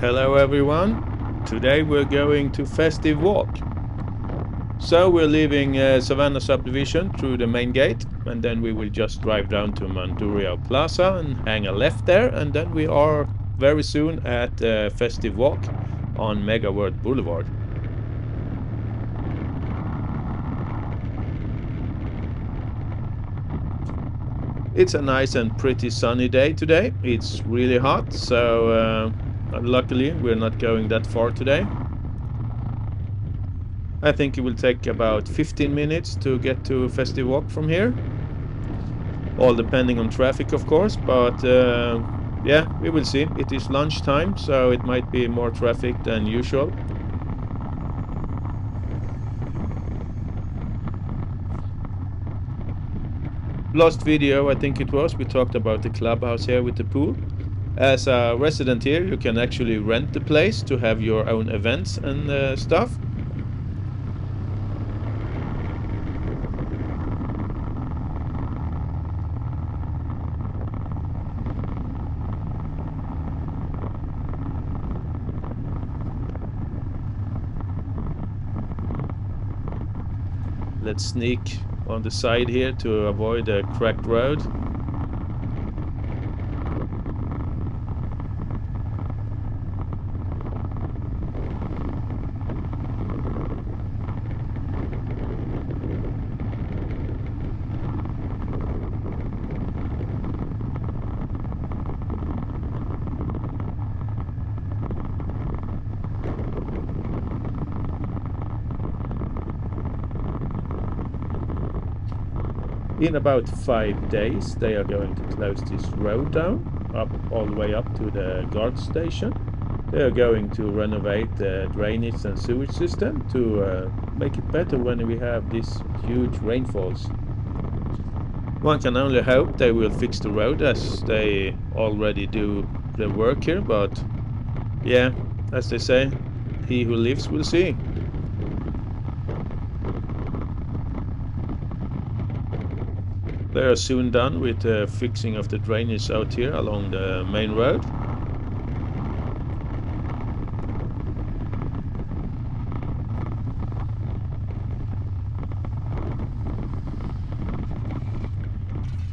Hello everyone. Today we're going to Festive Walk. So we're leaving uh, Savannah subdivision through the main gate and then we will just drive down to Mandurriao Plaza and hang a left there and then we are very soon at uh, Festive Walk on Megaworld Boulevard. It's a nice and pretty sunny day today. It's really hot, so uh, luckily we're not going that far today. I think it will take about 15 minutes to get to Festive Walk from here. All depending on traffic, of course, but uh, yeah, we will see. It is lunchtime, so it might be more traffic than usual. Last video, I think it was, we talked about the clubhouse here with the pool. As a resident here, you can actually rent the place to have your own events and uh, stuff. Let's sneak on the side here to avoid a cracked road. In about five days they are going to close this road down up all the way up to the guard station. They are going to renovate the drainage and sewage system to uh, make it better when we have these huge rainfalls. One can only hope they will fix the road as they already do the work here but yeah as they say he who lives will see They are soon done with the fixing of the drainage out here along the main road.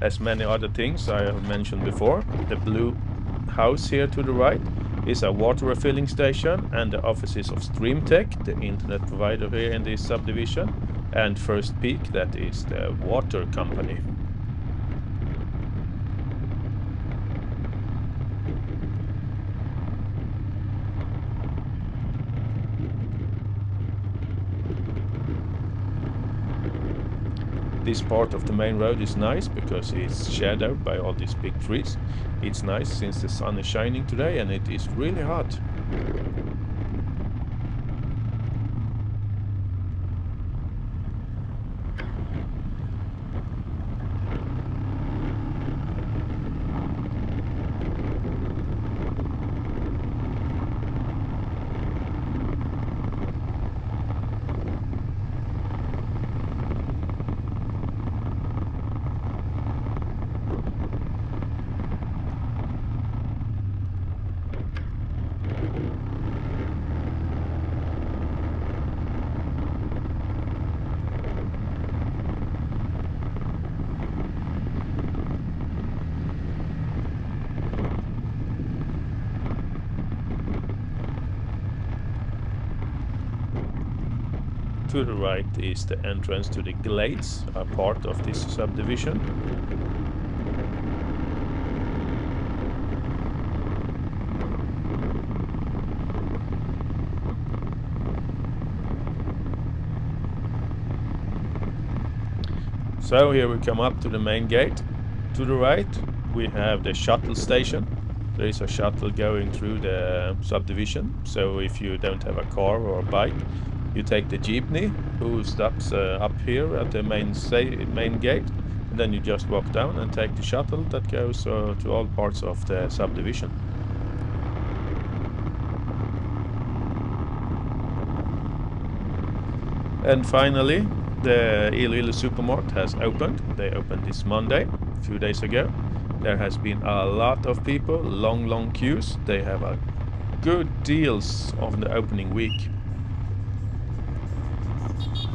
As many other things I have mentioned before, the blue house here to the right is a water refilling station and the offices of Streamtech, the internet provider here in this subdivision, and First Peak, that is the water company. This part of the main road is nice because it's shadowed by all these big trees. It's nice since the sun is shining today and it is really hot. To the right is the entrance to the Glades, a part of this subdivision. So here we come up to the main gate. To the right we have the shuttle station. There is a shuttle going through the subdivision. So if you don't have a car or a bike, you take the jeepney who stops uh, up here at the main main gate and then you just walk down and take the shuttle that goes uh, to all parts of the subdivision. And finally the Iloilo Supermart has opened. They opened this Monday a few days ago. There has been a lot of people long long queues. They have a good deals on the opening week. Here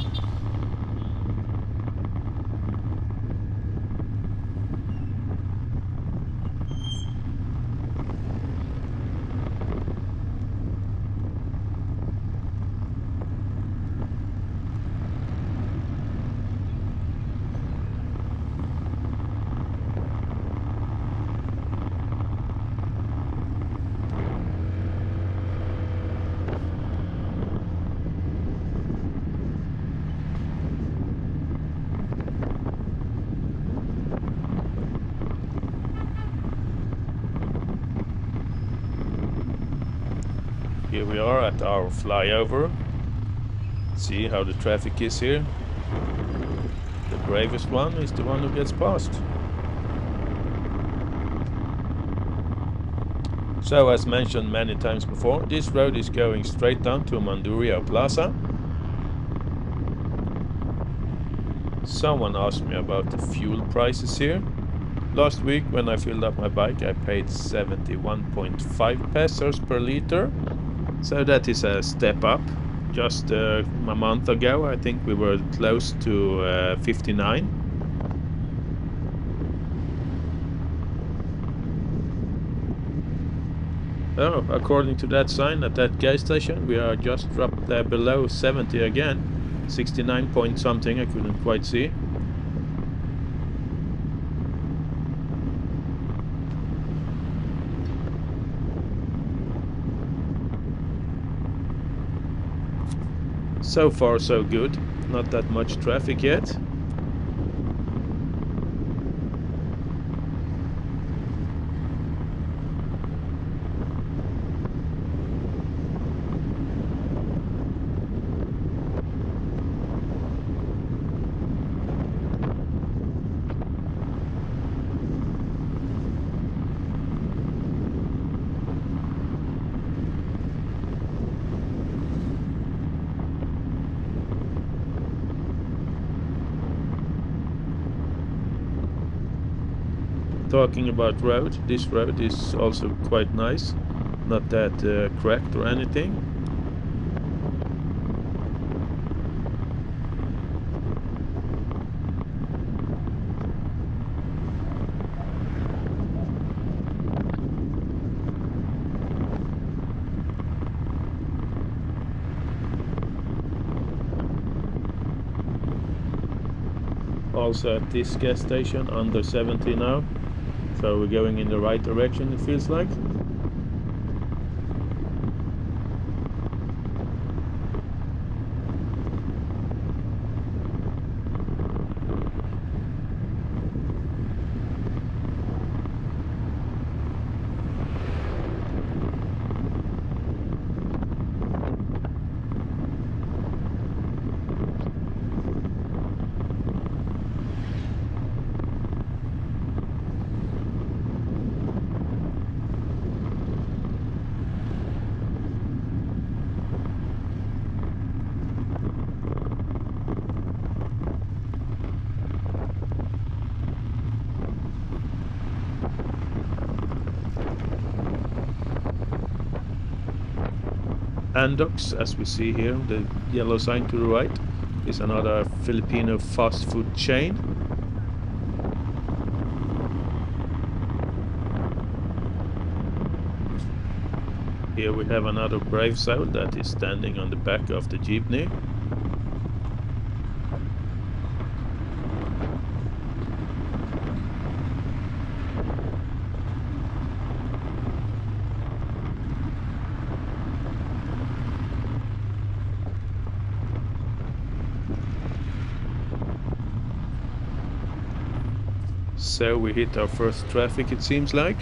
we are at our flyover. See how the traffic is here. The bravest one is the one who gets past. So as mentioned many times before, this road is going straight down to Mandurriao Plaza. Someone asked me about the fuel prices here. Last week when I filled up my bike I paid 71.5 pesos per liter so that is a step up. Just uh, a month ago, I think we were close to uh, 59. Oh, according to that sign at that gas station, we are just dropped uh, below 70 again. 69 point something, I couldn't quite see. So far so good, not that much traffic yet. Talking about road, this road is also quite nice. Not that uh, cracked or anything. also at this gas station under 70 now so we're going in the right direction it feels like. Andok's, as we see here, the yellow sign to the right, is another Filipino fast food chain. Here we have another brave soul that is standing on the back of the jeepney. So we hit our first traffic it seems like.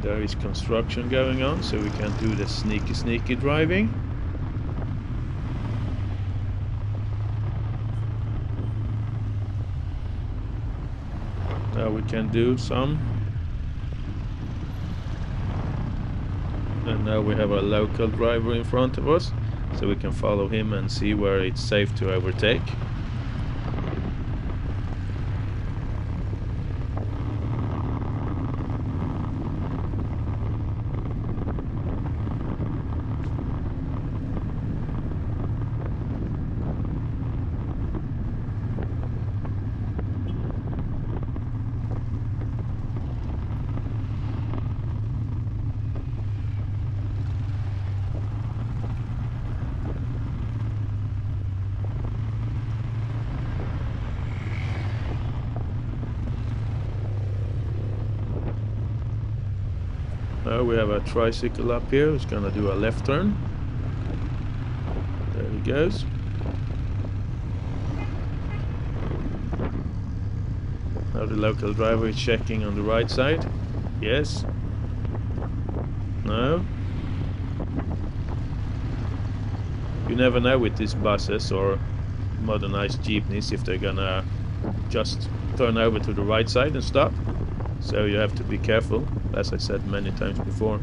There is construction going on so we can do the sneaky sneaky driving. Now we can do some. And now we have a local driver in front of us so we can follow him and see where it's safe to overtake. Now we have a tricycle up here who's gonna do a left turn. There he goes. Now the local driver is checking on the right side. Yes. No. You never know with these buses or modernized jeepneys if they're gonna just turn over to the right side and stop. So you have to be careful, as I said many times before.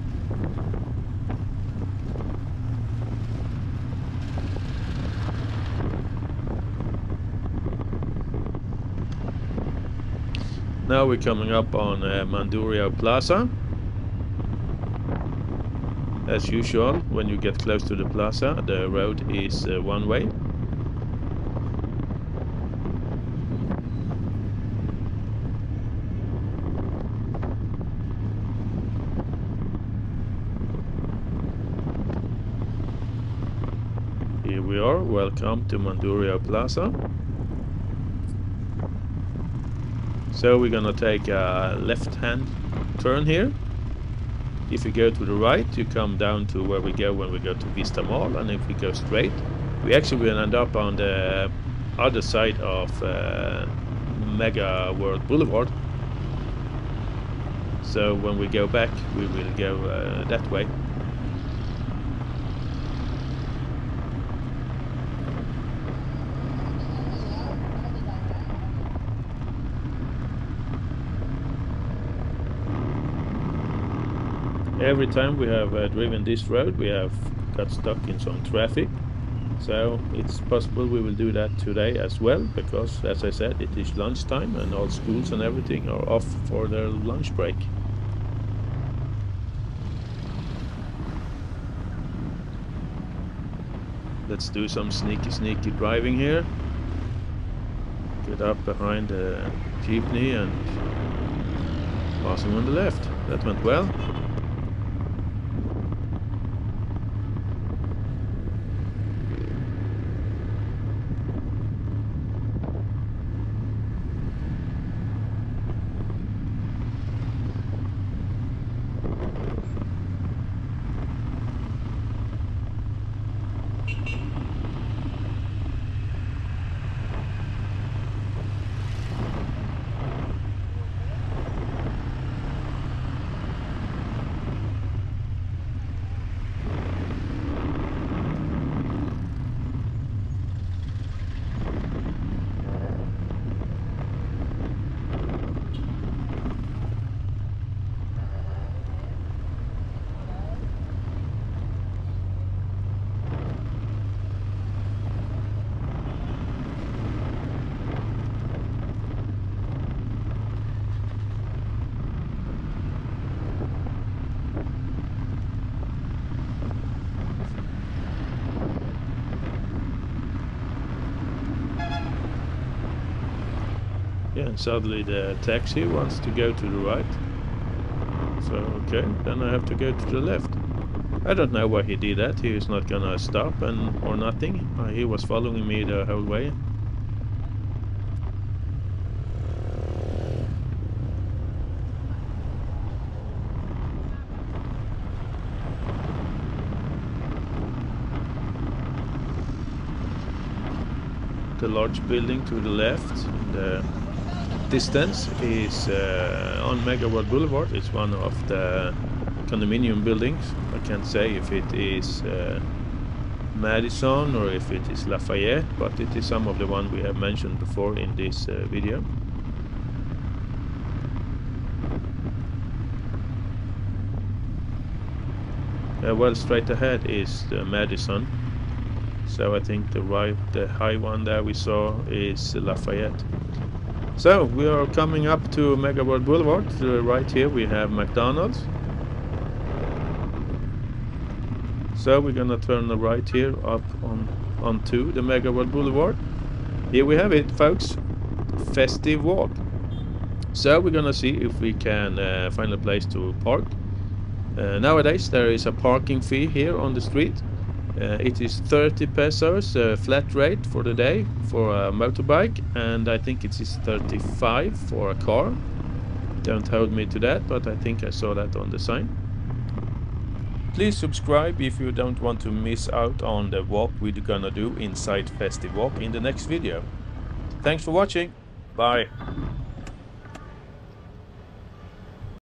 Now we're coming up on uh, Mandurriao Plaza. As usual, when you get close to the plaza, the road is uh, one way. Here we are, welcome to Mandurriao Plaza. So we're gonna take a left hand turn here. If you go to the right, you come down to where we go when we go to Vista Mall, and if we go straight, we actually will end up on the other side of uh, Megaworld Boulevard. So when we go back, we will go uh, that way. Every time we have uh, driven this road, we have got stuck in some traffic. So it's possible we will do that today as well, because as I said, it is lunchtime and all schools and everything are off for their lunch break. Let's do some sneaky sneaky driving here. Get up behind the jeepney and passing on the left. That went well. And suddenly the taxi wants to go to the right. So, okay, then I have to go to the left. I don't know why he did that. He is not gonna stop and or nothing. Uh, he was following me the whole way. The large building to the left, the distance is uh, on Megaworld Boulevard. It's one of the condominium buildings. I can't say if it is uh, Madison or if it is Lafayette, but it is some of the one we have mentioned before in this uh, video. Uh, well, straight ahead is the Madison. So I think the right, the high one that we saw is Lafayette. So we are coming up to Megaworld Boulevard. The right here we have McDonald's. So we're gonna turn the right here up on onto the Megaworld Boulevard. Here we have it, folks. Festive walk. So we're gonna see if we can uh, find a place to park. Uh, nowadays there is a parking fee here on the street. Uh, it is 30 pesos uh, flat rate for the day for a motorbike and I think it is 35 for a car. Don't hold me to that, but I think I saw that on the sign. Please subscribe if you don't want to miss out on the walk we're gonna do inside Walk in the next video. Thanks for watching. Bye.